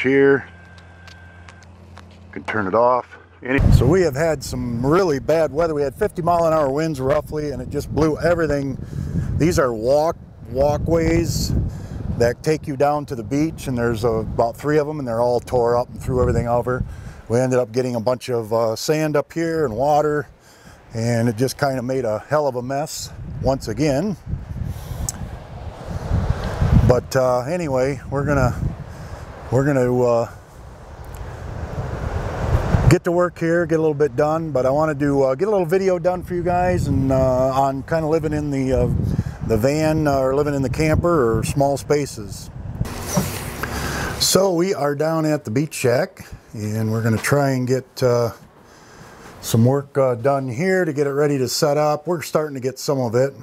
here. Can turn it off. Any so we have had some really bad weather. We had 50 mile an hour winds roughly, and it just blew everything. These are walk walkways that take you down to the beach, and there's uh, about three of them, and they're all tore up and threw everything over. We ended up getting a bunch of uh, sand up here and water, and it just kind of made a hell of a mess once again. But uh, anyway, we're gonna we're gonna uh, get to work here, get a little bit done. But I want to uh, get a little video done for you guys and uh, on kind of living in the uh, the van uh, or living in the camper or small spaces. So we are down at the beach shack and we're going to try and get some work done here to get it ready to set up. We're starting to get some of it.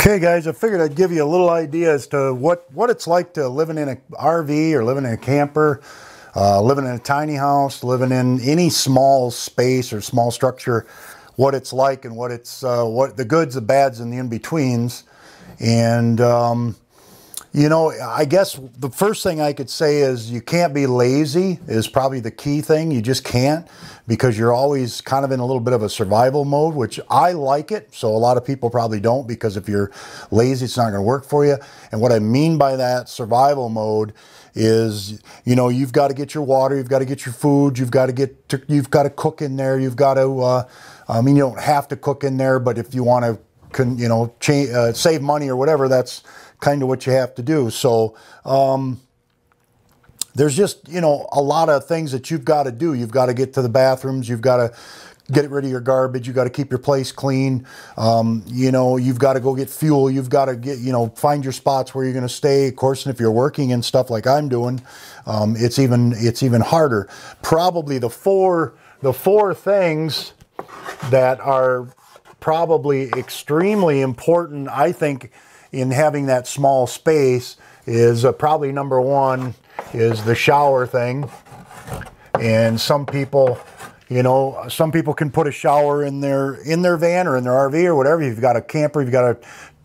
Okay guys, I figured I'd give you a little idea as to what, what it's like to living in an RV or living in a camper, uh, living in a tiny house, living in any small space or small structure, what it's like and what it's, uh, what the goods, the bads, and the in-betweens. And, um, you know, I guess the first thing I could say is you can't be lazy is probably the key thing. You just can't because you're always kind of in a little bit of a survival mode, which I like it. So a lot of people probably don't because if you're lazy, it's not going to work for you. And what I mean by that survival mode is, you know, you've got to get your water, you've got to get your food, you've got to get, to, you've got to cook in there, you've got to, uh, I mean, you don't have to cook in there, but if you want to, can, you know, uh, save money or whatever, that's kind of what you have to do. So um, there's just, you know, a lot of things that you've got to do. You've got to get to the bathrooms. You've got to get rid of your garbage. You got to keep your place clean. Um, you know, you've got to go get fuel. You've got to get, you know, find your spots where you're going to stay. Of course, and if you're working and stuff like I'm doing, um, it's even it's even harder. Probably the four the four things that are probably extremely important, I think, in having that small space is uh, probably number one is the shower thing. And some people, you know, some people can put a shower in their in their van or in their RV or whatever. You've got a camper, you've got a,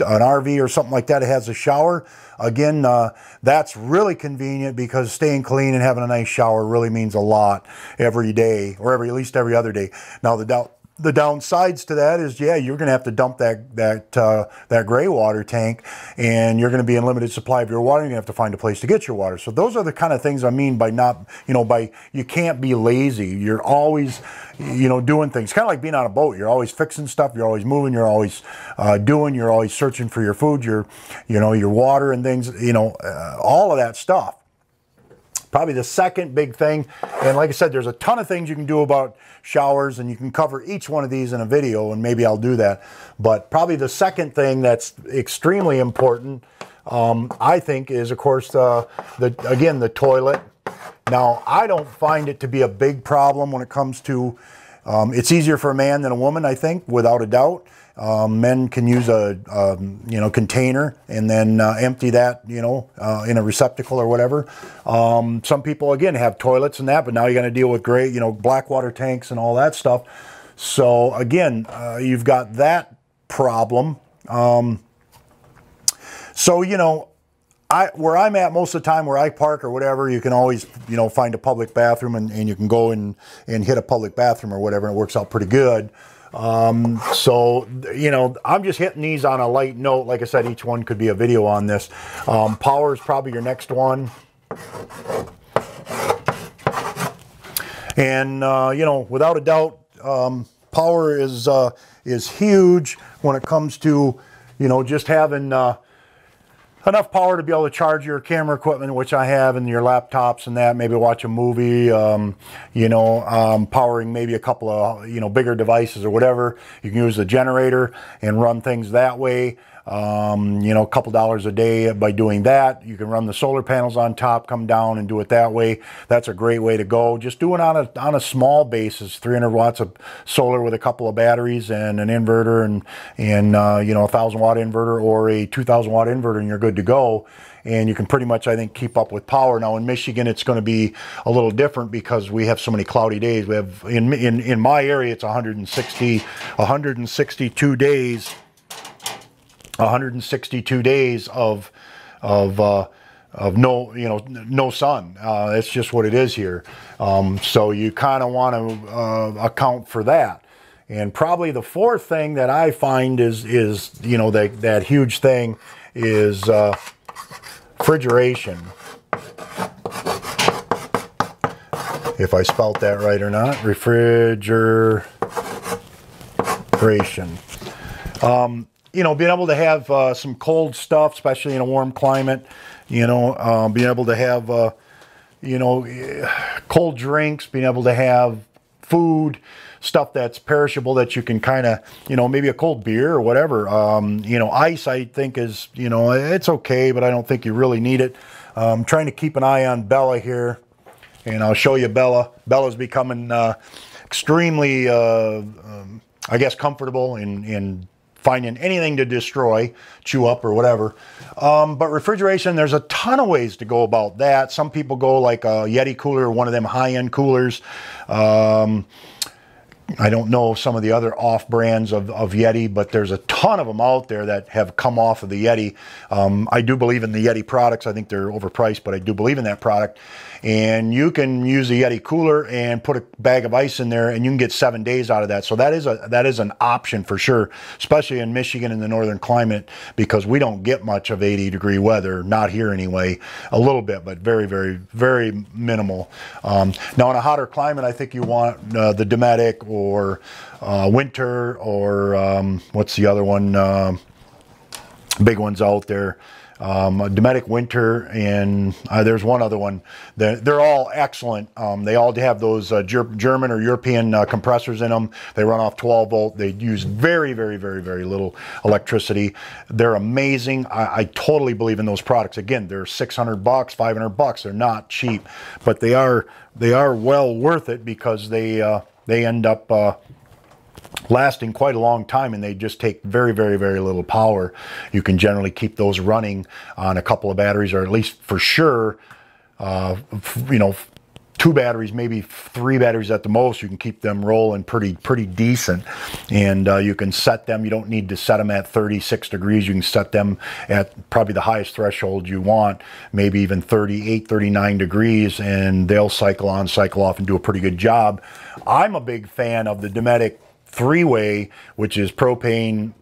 an RV or something like that, it has a shower. Again, uh, that's really convenient because staying clean and having a nice shower really means a lot every day or every at least every other day. Now the doubt the downsides to that is, yeah, you're going to have to dump that that uh, that gray water tank, and you're going to be in limited supply of your water. You're going to have to find a place to get your water. So those are the kind of things I mean by not, you know, by you can't be lazy. You're always, you know, doing things. Kind of like being on a boat. You're always fixing stuff. You're always moving. You're always uh, doing. You're always searching for your food. Your, you know, your water and things. You know, uh, all of that stuff. Probably the second big thing, and like I said, there's a ton of things you can do about showers, and you can cover each one of these in a video, and maybe I'll do that. But probably the second thing that's extremely important, um, I think, is of course uh, the again the toilet. Now, I don't find it to be a big problem when it comes to. Um, it's easier for a man than a woman, I think, without a doubt. Um, men can use a, um, you know container and then uh, empty that you know uh, in a receptacle or whatever. Um, some people again have toilets and that, but now you're going to deal with gray you know black water tanks and all that stuff. So again, uh, you've got that problem. Um, so you know. I, where I'm at most of the time, where I park or whatever, you can always, you know, find a public bathroom and, and you can go and, and hit a public bathroom or whatever, and it works out pretty good. Um, so, you know, I'm just hitting these on a light note. Like I said, each one could be a video on this. Um, power is probably your next one. And, uh, you know, without a doubt, um, power is, uh, is huge when it comes to, you know, just having, uh, enough power to be able to charge your camera equipment, which I have, and your laptops and that. Maybe watch a movie, um, you know, um, powering maybe a couple of you know bigger devices or whatever. You can use the generator and run things that way um, you know, a couple dollars a day by doing that. You can run the solar panels on top, come down and do it that way. That's a great way to go. Just do it on a, on a small basis, 300 watts of solar with a couple of batteries and an inverter and, and uh, you know, a 1,000 watt inverter or a 2,000 watt inverter and you're good to go and you can pretty much, I think, keep up with power. Now in Michigan, it's going to be a little different because we have so many cloudy days. We have in in in my area, it's 160, 162 days 162 days of of uh, of no, you know, no sun. Uh, it's just what it is here. Um, so you kind of want to uh, account for that. And probably the fourth thing that I find is, is you know, that, that huge thing is uh, refrigeration. If I spelt that right or not. Refrigeration. Um, you know, being able to have uh, some cold stuff, especially in a warm climate, you know, uh, being able to have, uh, you know, cold drinks, being able to have food, stuff that's perishable that you can kind of, you know, maybe a cold beer or whatever. Um, you know, ice, I think is, you know, it's okay, but I don't think you really need it. I'm um, trying to keep an eye on Bella here, and I'll show you Bella. Bella's becoming uh, extremely, uh, um, I guess, comfortable in, in finding anything to destroy, chew up or whatever. Um, but refrigeration, there's a ton of ways to go about that. Some people go like a Yeti cooler, one of them high-end coolers. Um, I don't know some of the other off brands of, of Yeti, but there's a ton of them out there that have come off of the Yeti. Um, I do believe in the Yeti products. I think they're overpriced, but I do believe in that product. And you can use a Yeti cooler and put a bag of ice in there, and you can get seven days out of that. So that is a that is an option for sure, especially in Michigan in the northern climate, because we don't get much of 80 degree weather. Not here anyway. A little bit, but very very very minimal. Um, now in a hotter climate, I think you want uh, the Dometic or uh, Whynter or um, what's the other one? Uh, big ones out there. Um, Dometic Whynter and uh, there's one other one. They're, they're all excellent. Um, they all have those uh, Ger German or European uh, compressors in them. They run off 12 volt. They use very, very, very, very little electricity. They're amazing. I, I totally believe in those products. Again, they're 600 bucks, 500 bucks. They're not cheap, but they are they are well worth it because they uh, they end up uh, lasting quite a long time and they just take very very very little power. You can generally keep those running on a couple of batteries or at least for sure uh, you know two batteries maybe three batteries at the most you can keep them rolling pretty pretty decent. And uh, you can set them. You don't need to set them at 36 degrees. You can set them at probably the highest threshold you want maybe even 38 39 degrees and they'll cycle on cycle off and do a pretty good job. I'm a big fan of the dometic three-way, which is propane,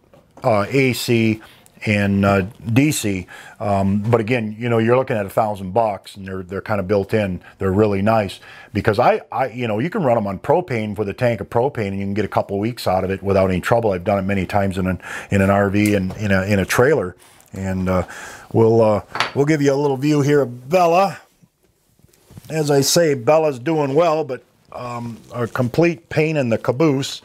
uh, AC, and uh, DC. Um, but again, you know, you're looking at a thousand bucks, and they're they're kind of built in. They're really nice because I, I, you know, you can run them on propane with a tank of propane, and you can get a couple weeks out of it without any trouble. I've done it many times in an in an RV and in a in a trailer, and uh, we'll uh, we'll give you a little view here of Bella. As I say, Bella's doing well, but um, a complete pain in the caboose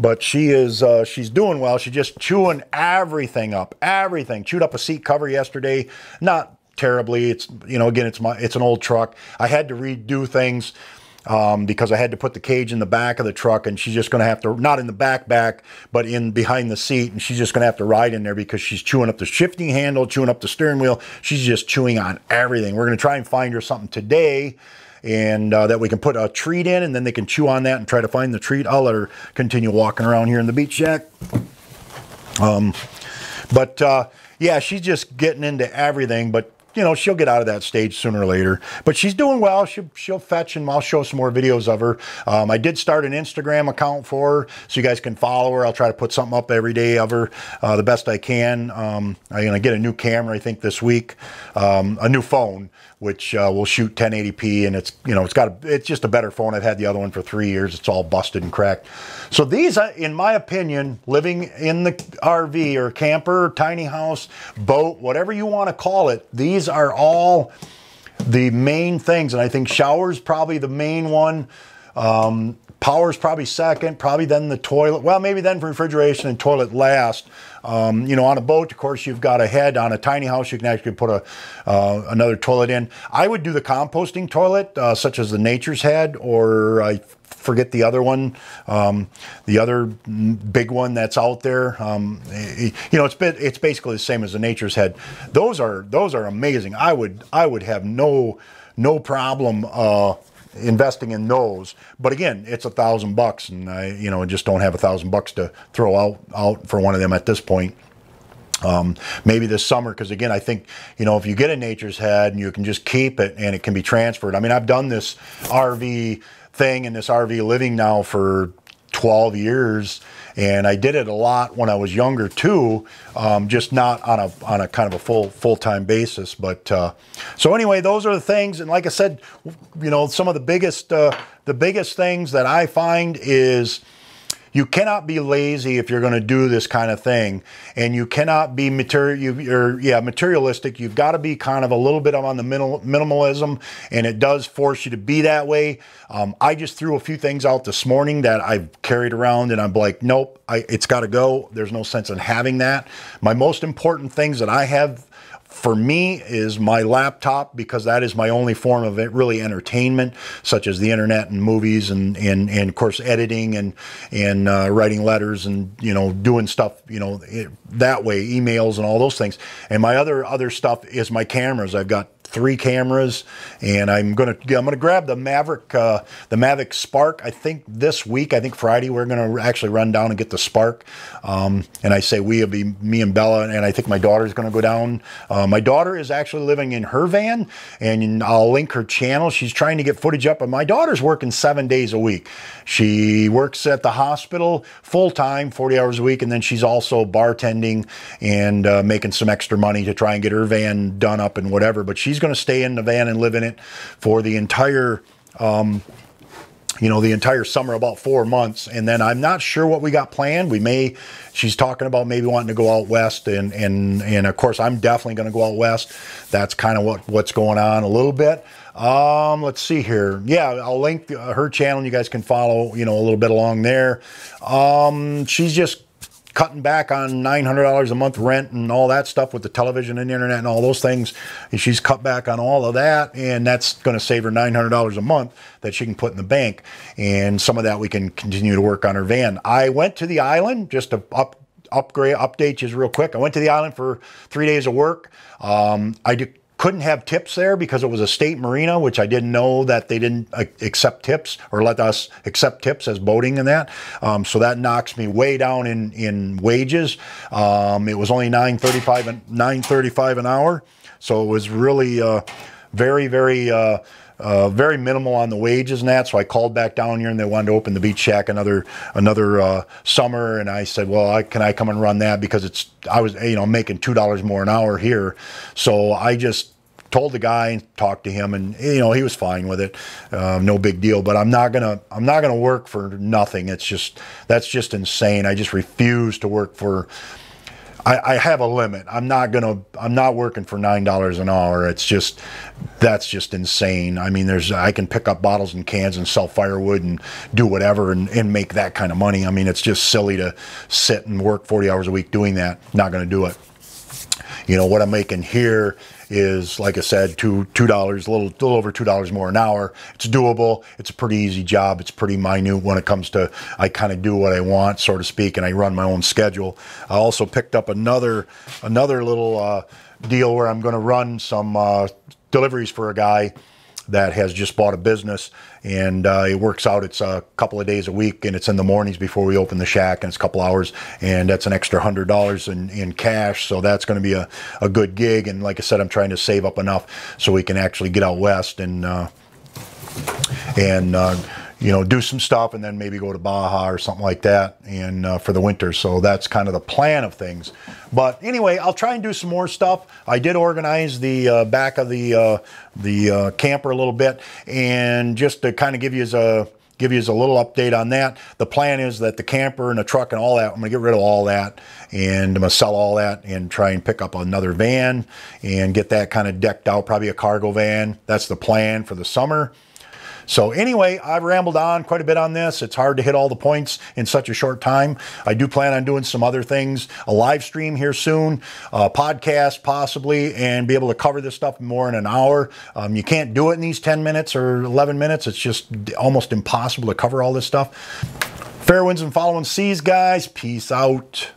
but she is uh, she's doing well. She's just chewing everything up, everything. Chewed up a seat cover yesterday, not terribly. It's you know again it's my it's an old truck. I had to redo things. Um, because I had to put the cage in the back of the truck and she's just going to have to, not in the back back, but in behind the seat. And she's just going to have to ride in there because she's chewing up the shifting handle, chewing up the steering wheel. She's just chewing on everything. We're going to try and find her something today and uh, that we can put a treat in and then they can chew on that and try to find the treat. I'll let her continue walking around here in the beach shack. Um, but uh, yeah, she's just getting into everything, but you know, she'll get out of that stage sooner or later. But she's doing well. She'll, she'll fetch and I'll show some more videos of her. Um, I did start an Instagram account for her so you guys can follow her. I'll try to put something up every day of her uh, the best I can. Um, I'm going to get a new camera, I think, this week, um, a new phone which uh, will shoot 1080p and it's you know it's got a, it's just a better phone. I've had the other one for three years. It's all busted and cracked. So these uh, in my opinion living in the rv or camper tiny house boat whatever you want to call it these are all the main things. And i think showers probably the main one. Um, Power's probably second, probably then the toilet. Well, maybe then refrigeration and toilet last. Um, you know, on a boat, of course, you've got a head. On a tiny house, you can actually put a uh, another toilet in. I would do the composting toilet, uh, such as the Nature's Head, or I forget the other one, um, the other big one that's out there. Um, you know, it's it's basically the same as the Nature's Head. Those are those are amazing. I would I would have no no problem. Uh, investing in those. But again, it's a thousand bucks, and I, you know, just don't have a thousand bucks to throw out out for one of them at this point. um, maybe this summer because again i think you know if you get a nature's head and you can just keep it and it can be transferred i mean i've done this rv thing and this rv living now for 12 years and I did it a lot when I was younger too, um, just not on a on a kind of a full full time basis. But uh, so anyway, those are the things. And like I said, you know, some of the biggest uh, the biggest things that I find is you cannot be lazy if you're going to do this kind of thing, and you cannot be material. Yeah, materialistic. You've got to be kind of a little bit on the minimal, minimalism, and it does force you to be that way. Um, I just threw a few things out this morning that I've carried around, and I'm like, nope, I, it's got to go. There's no sense in having that. My most important things that I have for me is my laptop because that is my only form of really entertainment, such as the internet and movies and and, and of course editing and and uh, writing letters and you know doing stuff you know it, that way, emails and all those things. And my other other stuff is my cameras. I've got three cameras, and I'm gonna I'm gonna grab the Maverick uh, the Mavic Spark. I think this week, I think Friday, we're gonna actually run down and get the Spark. Um, and I say we will be me and Bella, and I think my daughter's gonna go down. Uh, my daughter is actually living in her van, and I'll link her channel. She's trying to get footage up, and my daughter's working seven days a week. She works at the hospital full time, 40 hours a week, and then she's also bartending and uh, making some extra money to try and get her van done up and whatever. But she's going to stay in the van and live in it for the entire um, you know, the entire summer, about four months. And then I'm not sure what we got planned. We may, she's talking about maybe wanting to go out west. And, and, and of course, I'm definitely going to go out west. That's kind of what, what's going on a little bit. Um, let's see here. Yeah, I'll link her channel. and You guys can follow, you know, a little bit along there. Um, she's just cutting back on $900 a month rent and all that stuff with the television and the internet and all those things. And she's cut back on all of that. And that's going to save her $900 a month that she can put in the bank. And some of that we can continue to work on her van. I went to the island just to up upgrade update just real quick. I went to the island for three days of work. Um, I did, couldn't have tips there because it was a state marina, which I didn't know that they didn't uh, accept tips or let us accept tips as boating and that. Um, so that knocks me way down in in wages. Um, it was only nine thirty five and nine thirty five an hour, so it was really uh, very very. Uh, uh, very minimal on the wages and that. So I called back down here and they wanted to open the beach shack another another uh, summer. And I said, well, I, can I come and run that because it's I was you know making two dollars more an hour here. So I just told the guy and talked to him and you know he was fine with it um, no big deal but i'm not gonna i'm not gonna work for nothing it's just that's just insane i just refuse to work for I, I, have a limit. I'm not gonna. I'm not working for nine dollars an hour. It's just that's just insane. I mean, there's I can pick up bottles and cans and sell firewood and do whatever and, and make that kind of money. I mean, it's just silly to sit and work 40 hours a week doing that. Not gonna do it. You know what I'm making here is, like I said, two two dollars, a little little over two dollars more an hour. It's doable. It's a pretty easy job. It's pretty minute when it comes to I kind of do what I want, so to speak, and I run my own schedule. I also picked up another another little uh, deal where I'm going to run some uh, deliveries for a guy that has just bought a business and uh, it works out. It's a couple of days a week and it's in the mornings before we open the shack and it's a couple hours and that's an extra hundred dollars in, in cash. So that's going to be a, a good gig. And like I said, I'm trying to save up enough so we can actually get out west and, uh, and, uh, you know, do some stuff and then maybe go to Baja or something like that and uh, for the winter. So that's kind of the plan of things. But anyway, I'll try and do some more stuff. I did organize the uh, back of the uh, the uh, camper a little bit and just to kind of give you a give you a little update on that. The plan is that the camper and the truck and all that, I'm going to get rid of all that and I'm going to sell all that and try and pick up another van and get that kind of decked out, probably a cargo van. That's the plan for the summer. So anyway, I've rambled on quite a bit on this. It's hard to hit all the points in such a short time. I do plan on doing some other things, a live stream here soon, a podcast possibly, and be able to cover this stuff more in an hour. Um, you can't do it in these 10 minutes or 11 minutes. It's just almost impossible to cover all this stuff. Fair winds and following seas, guys. Peace out.